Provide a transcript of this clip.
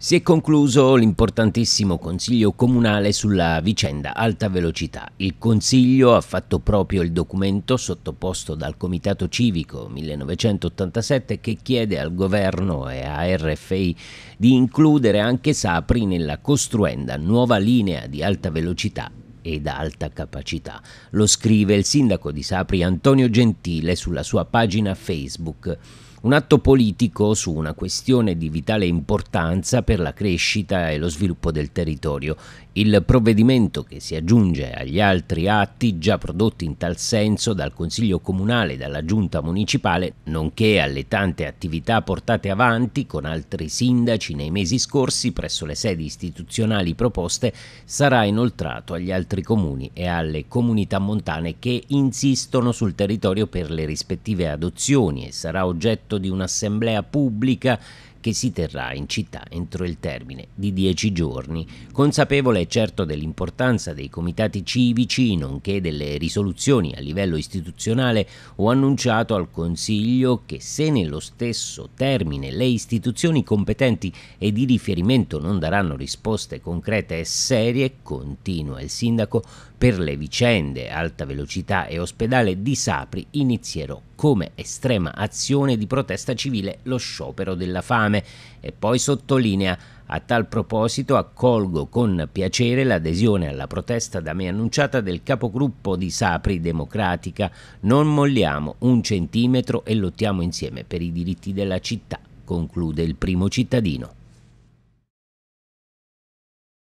Si è concluso l'importantissimo consiglio comunale sulla vicenda alta velocità. Il consiglio ha fatto proprio il documento sottoposto dal Comitato Civico 1987 che chiede al governo e a RFI di includere anche Sapri nella costruenda nuova linea di alta velocità ed alta capacità. Lo scrive il sindaco di Sapri Antonio Gentile sulla sua pagina Facebook un atto politico su una questione di vitale importanza per la crescita e lo sviluppo del territorio. Il provvedimento che si aggiunge agli altri atti già prodotti in tal senso dal Consiglio Comunale e dalla Giunta Municipale, nonché alle tante attività portate avanti con altri sindaci nei mesi scorsi presso le sedi istituzionali proposte, sarà inoltrato agli altri comuni e alle comunità montane che insistono sul territorio per le rispettive adozioni e sarà oggetto di un'assemblea pubblica che si terrà in città entro il termine di dieci giorni. Consapevole certo dell'importanza dei comitati civici, nonché delle risoluzioni a livello istituzionale, ho annunciato al Consiglio che se nello stesso termine le istituzioni competenti e di riferimento non daranno risposte concrete e serie, continua il Sindaco, per le vicende alta velocità e ospedale di Sapri inizierò come estrema azione di protesta civile lo sciopero della fame e poi sottolinea a tal proposito accolgo con piacere l'adesione alla protesta da me annunciata del capogruppo di Sapri Democratica. Non molliamo un centimetro e lottiamo insieme per i diritti della città, conclude il primo cittadino.